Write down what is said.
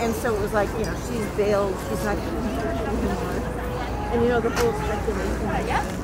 and so it was like, you know, she's veiled, she's not anymore. And you know, the whole speculation.